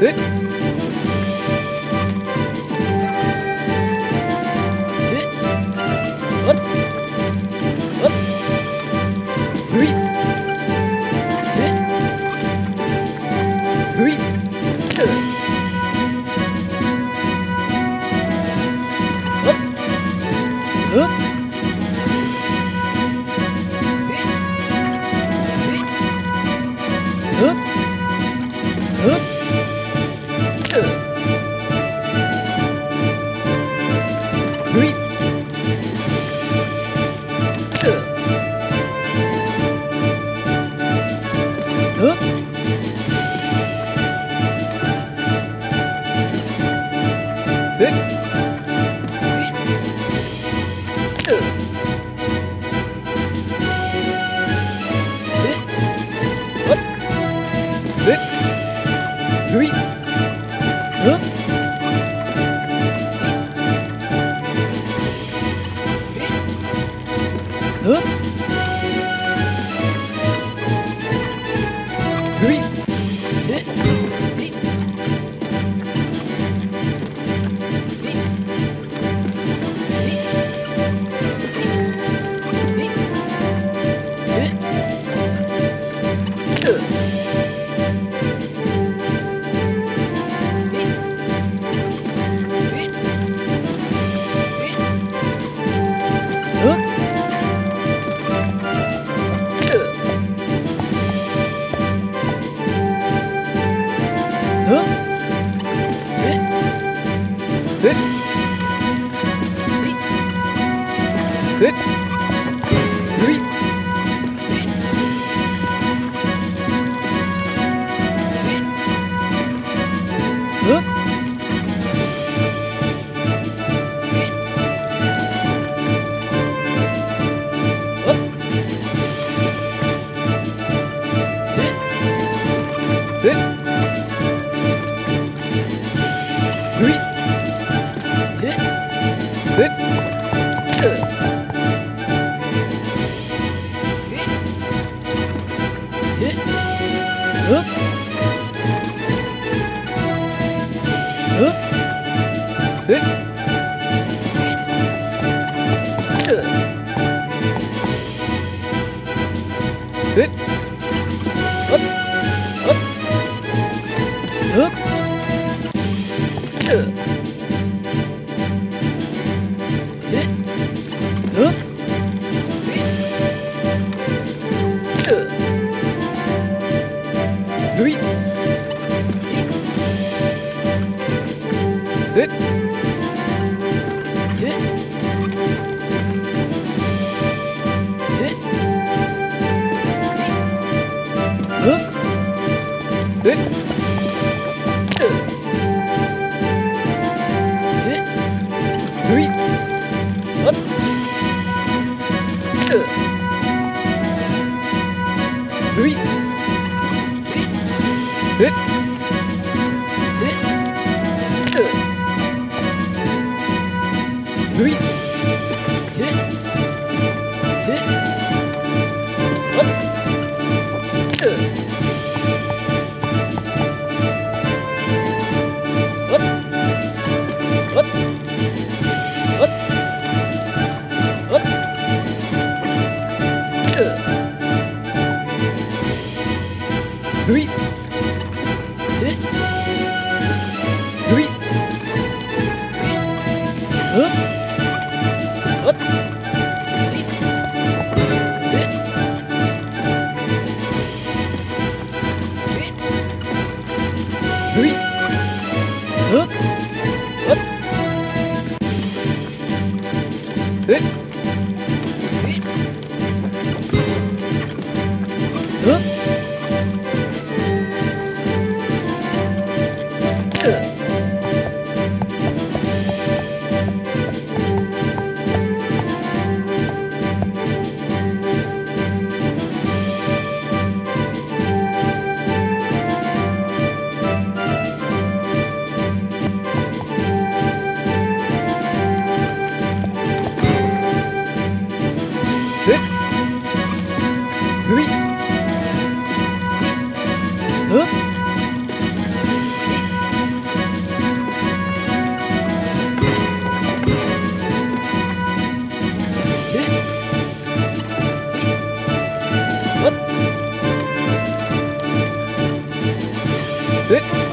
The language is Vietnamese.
Hít. Hít. Hít. Hít. Hít. Hít. Hít. Hít. Hít. Hit. Hứa nước Hít. Hít. nước. Nước. Nước. Good. え？え？え？え？っえ？っえ？っえ？え？っ Lui It It-